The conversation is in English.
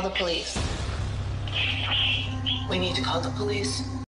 call the police. We need to call the police.